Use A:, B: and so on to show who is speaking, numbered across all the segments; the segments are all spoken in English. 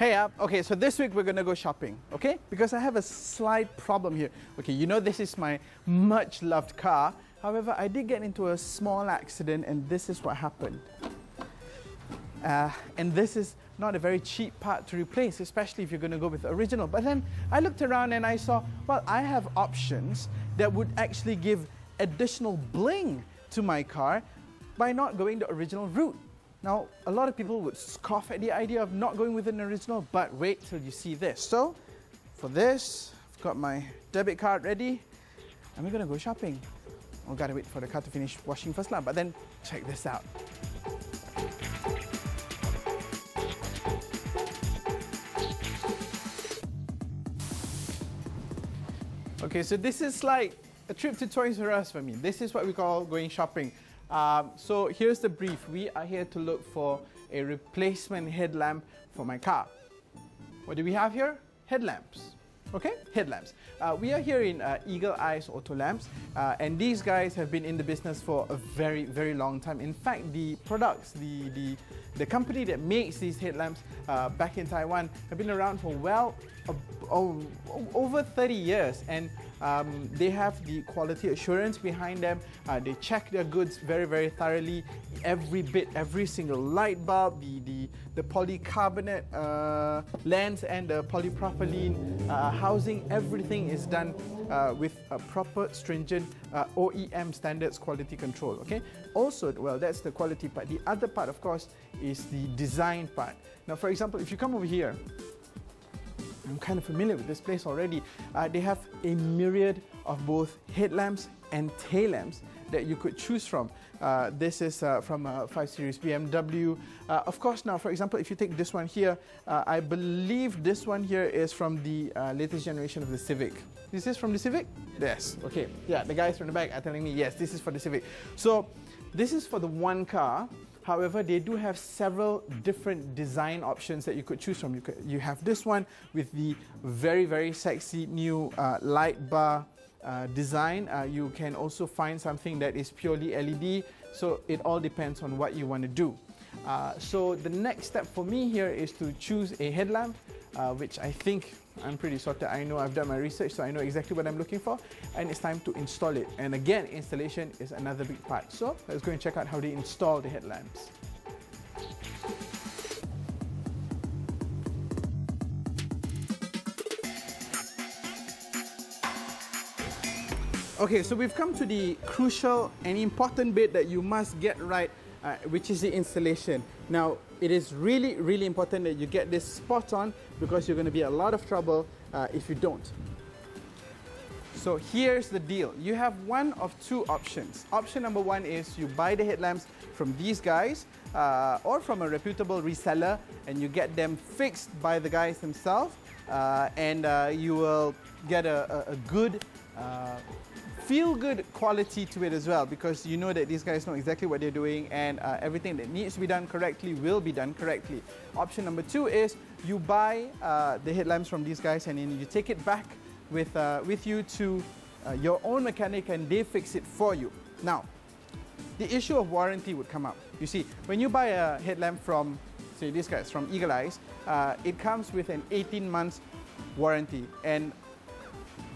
A: Hey up. Okay, so this week we're gonna go shopping, okay? Because I have a slight problem here. Okay, you know this is my much loved car. However, I did get into a small accident and this is what happened. Uh, and this is not a very cheap part to replace, especially if you're to go with the original. But then I looked around and I saw, well, I have options that would actually give additional bling to my car by not going the original route. Now, a lot of people would scoff at the idea of not going with an original, but wait till you see this. So, for this, I've got my debit card ready, and we're gonna go shopping. I've gotta wait for the car to finish washing first, lah. but then check this out. Okay, so this is like a trip to Toys R Us for me. This is what we call going shopping. Um, so here's the brief. We are here to look for a replacement headlamp for my car. What do we have here? Headlamps. Okay, headlamps. Uh, we are here in uh, Eagle Eyes Auto Lamps, uh, and these guys have been in the business for a very, very long time. In fact, the products, the the, the company that makes these headlamps uh, back in Taiwan have been around for well over 30 years, and um, they have the quality assurance behind them. Uh, they check their goods very, very thoroughly. Every bit, every single light bulb, the, the, the polycarbonate uh, lens and the polypropylene uh, housing, everything is done uh, with a proper stringent uh, OEM standards quality control. Okay. Also, well, that's the quality part. The other part, of course, is the design part. Now, for example, if you come over here, I'm kind of familiar with this place already. Uh, they have a myriad of both headlamps and tail lamps that you could choose from. Uh, this is uh, from a 5 Series BMW. Uh, of course, now, for example, if you take this one here, uh, I believe this one here is from the uh, latest generation of the Civic. This is from the Civic? Yes. Okay. Yeah, the guys from the back are telling me, yes, this is for the Civic. So, this is for the one car. However, they do have several different design options that you could choose from. You, could, you have this one with the very, very sexy new uh, light bar uh, design. Uh, you can also find something that is purely LED. So it all depends on what you want to do. Uh, so the next step for me here is to choose a headlamp, uh, which I think I'm pretty sorted. I know I've done my research, so I know exactly what I'm looking for, and it's time to install it. And again, installation is another big part. So let's go and check out how they install the headlamps. Okay, so we've come to the crucial and important bit that you must get right uh, which is the installation. Now, it is really, really important that you get this spot on because you're going to be a lot of trouble uh, if you don't. So here's the deal. You have one of two options. Option number one is you buy the headlamps from these guys uh, or from a reputable reseller and you get them fixed by the guys themselves uh, and uh, you will get a, a, a good uh, feel good quality to it as well because you know that these guys know exactly what they're doing and uh, everything that needs to be done correctly will be done correctly. Option number two is you buy uh, the headlamps from these guys and then you take it back with, uh, with you to uh, your own mechanic and they fix it for you. Now, the issue of warranty would come up. You see, when you buy a headlamp from, say, these guys, from Eagle Eyes, uh, it comes with an 18 months warranty and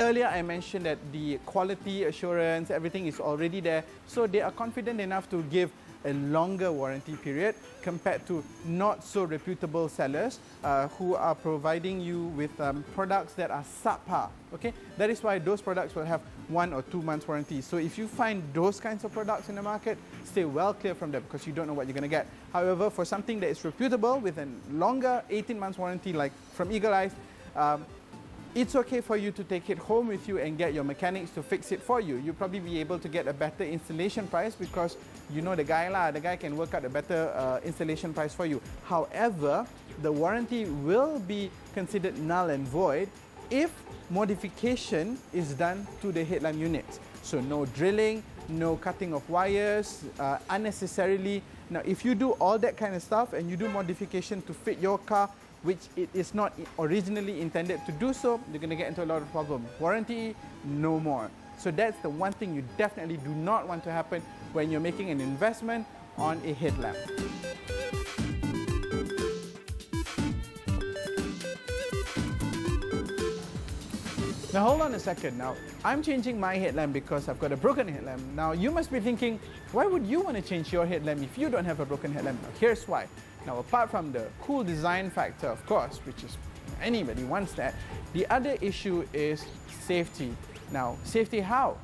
A: Earlier, I mentioned that the quality assurance, everything is already there. So they are confident enough to give a longer warranty period compared to not so reputable sellers uh, who are providing you with um, products that are subpar. Okay, that is why those products will have one or two months warranty. So if you find those kinds of products in the market, stay well clear from them because you don't know what you're going to get. However, for something that is reputable with a longer 18 months warranty, like from Eagle Eyes, um, it's okay for you to take it home with you and get your mechanics to fix it for you. You'll probably be able to get a better installation price because you know the guy lah, the guy can work out a better uh, installation price for you. However, the warranty will be considered null and void if modification is done to the headlamp units. So no drilling, no cutting of wires uh, unnecessarily. Now if you do all that kind of stuff and you do modification to fit your car which it is not originally intended to do so, you're going to get into a lot of problems. Warranty, no more. So that's the one thing you definitely do not want to happen when you're making an investment on a headlamp. Now hold on a second. Now I'm changing my headlamp because I've got a broken headlamp. Now you must be thinking, why would you want to change your headlamp if you don't have a broken headlamp? Now here's why. Now apart from the cool design factor, of course, which is anybody wants that, the other issue is safety. Now safety how?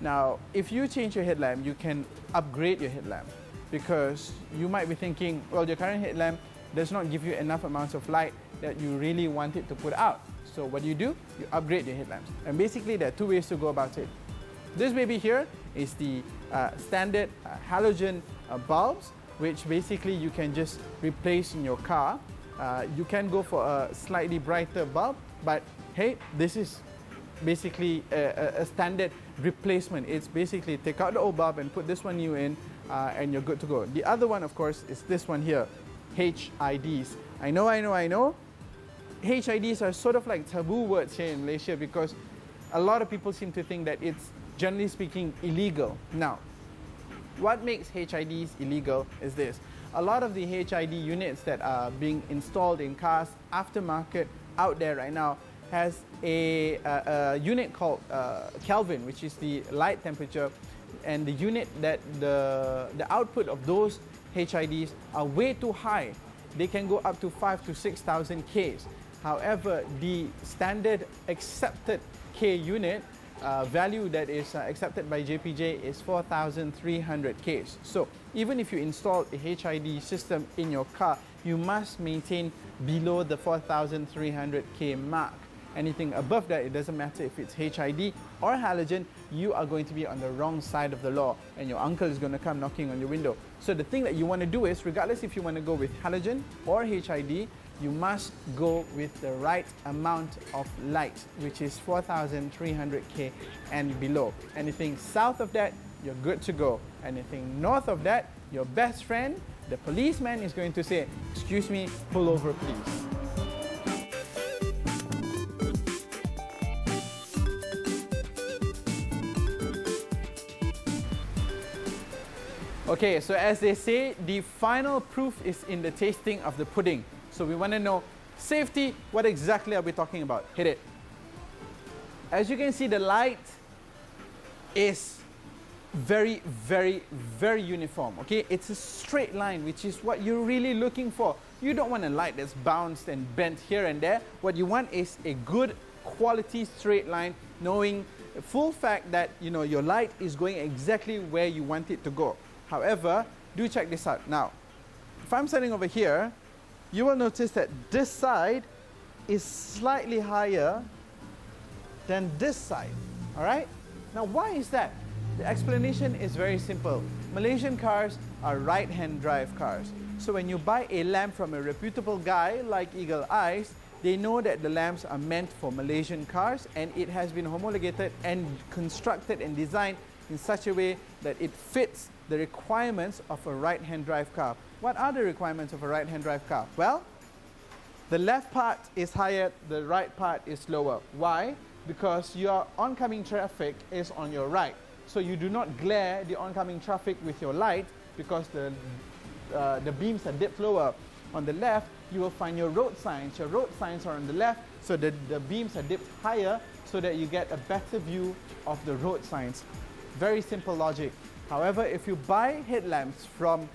A: Now if you change your headlamp, you can upgrade your headlamp because you might be thinking, well your current headlamp does not give you enough amounts of light that you really want it to put out. So what do you do? You upgrade your headlamps. And basically there are two ways to go about it. This baby here is the uh, standard uh, halogen uh, bulbs, which basically you can just replace in your car. Uh, you can go for a slightly brighter bulb, but hey, this is basically a, a, standard replacement. It's basically take out the old bulb and put this one new in, uh, and you're good to go. The other one, of course, is this one here, HIDs. I know, I know, I know. HIDs are sort of like taboo words here in Malaysia because a lot of people seem to think that it's generally speaking illegal. Now, what makes HIDs illegal is this. A lot of the HID units that are being installed in cars aftermarket out there right now has a, a, a unit called uh, Kelvin, which is the light temperature, and the unit that the, the output of those HIDs are way too high. They can go up to 5 to 6,000 Ks. However, the standard accepted K unit uh, value that is uh, accepted by JPJ is 4,300 Ks. So even if you install a HID system in your car, you must maintain below the 4,300 K mark. Anything above that, it doesn't matter if it's HID or halogen, you are going to be on the wrong side of the law and your uncle is going to come knocking on your window. So the thing that you want to do is, regardless if you want to go with halogen or HID, you must go with the right amount of light, which is 4,300K and below. Anything south of that, you're good to go. Anything north of that, your best friend, the policeman is going to say, excuse me, pull over please. Okay, so as they say, the final proof is in the tasting of the pudding. So we want to know safety, what exactly are we talking about? Hit it. As you can see, the light is very, very, very uniform, okay? It's a straight line, which is what you're really looking for. You don't want a light that's bounced and bent here and there. What you want is a good quality straight line, knowing full fact that, you know, your light is going exactly where you want it to go. However, do check this out. Now, if I'm standing over here, you will notice that this side is slightly higher than this side. All right? Now, why is that? The explanation is very simple. Malaysian cars are right-hand drive cars. So when you buy a lamp from a reputable guy like Eagle Eyes, they know that the lamps are meant for Malaysian cars and it has been homologated and constructed and designed in such a way that it fits the requirements of a right-hand drive car. What are the requirements of a right-hand drive car? Well, the left part is higher, the right part is lower. Why? Because your oncoming traffic is on your right. So you do not glare the oncoming traffic with your light because the, uh, the beams are dipped lower. On the left, you will find your road signs. Your road signs are on the left, so the, the beams are dipped higher so that you get a better view of the road signs. Very simple logic. However, if you buy headlamps from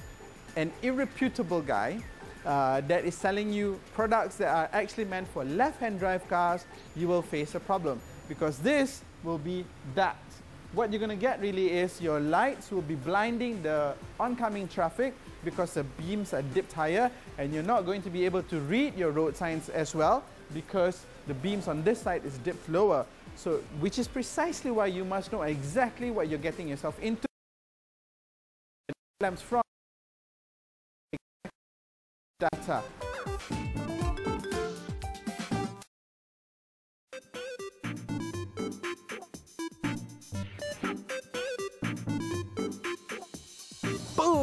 A: an irreputable guy uh, that is selling you products that are actually meant for left-hand drive cars, you will face a problem because this will be that. What you're going to get really is your lights will be blinding the oncoming traffic because the beams are dipped higher and you're not going to be able to read your road signs as well because the beams on this side is dipped lower. So, which is precisely why you must know exactly what you're getting yourself into. From data.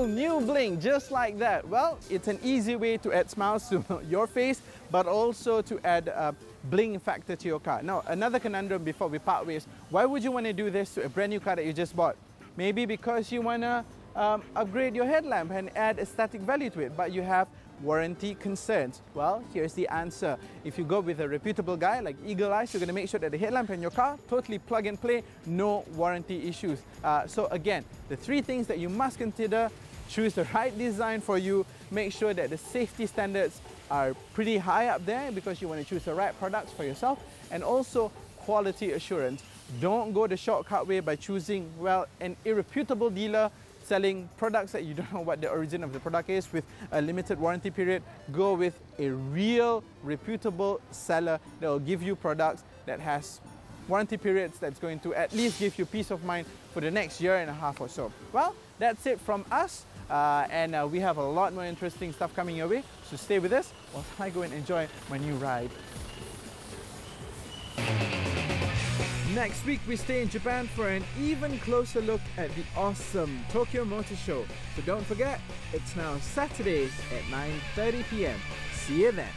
A: New bling, just like that. Well, it's an easy way to add smiles to your face, but also to add a bling factor to your car. Now, another conundrum before we part ways, why would you want to do this to a brand new car that you just bought? Maybe because you want to um, upgrade your headlamp and add aesthetic value to it, but you have warranty concerns? Well, here's the answer. If you go with a reputable guy like Eagle Eyes, you're going to make sure that the headlamp in your car totally plug and play, no warranty issues. Uh, so again, the three things that you must consider, choose the right design for you, make sure that the safety standards are pretty high up there because you want to choose the right products for yourself, and also quality assurance. Don't go the shortcut way by choosing, well, an irreputable dealer selling products that you don't know what the origin of the product is with a limited warranty period, go with a real reputable seller that will give you products that has warranty periods that's going to at least give you peace of mind for the next year and a half or so. Well, that's it from us. Uh, and uh, we have a lot more interesting stuff coming your way, so stay with us while I go and enjoy my new ride. Next week, we stay in Japan for an even closer look at the awesome Tokyo Motor Show. So don't forget, it's now Saturdays at 9.30 p.m. See you then.